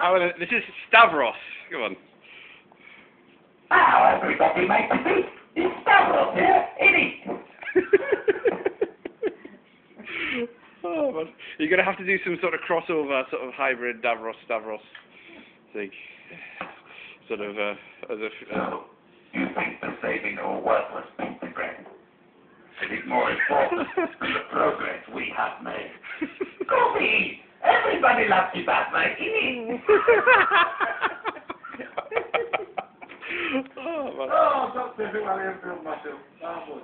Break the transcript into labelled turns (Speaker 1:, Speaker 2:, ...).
Speaker 1: I wanna, this is Stavros. Come on.
Speaker 2: How everybody makes it. It's Stavros here, Eddie.
Speaker 1: oh, man. You're gonna have to do some sort of crossover, sort of hybrid Davros Stavros thing. Sort of uh, as if. Uh,
Speaker 2: So, you think the saving all worthless pentagram? It is more important than the progress we have made. Goofy! ane la pti batman
Speaker 1: ki ni.
Speaker 3: Oh, sa se ve wale yon film, ma
Speaker 1: se. Sa moun.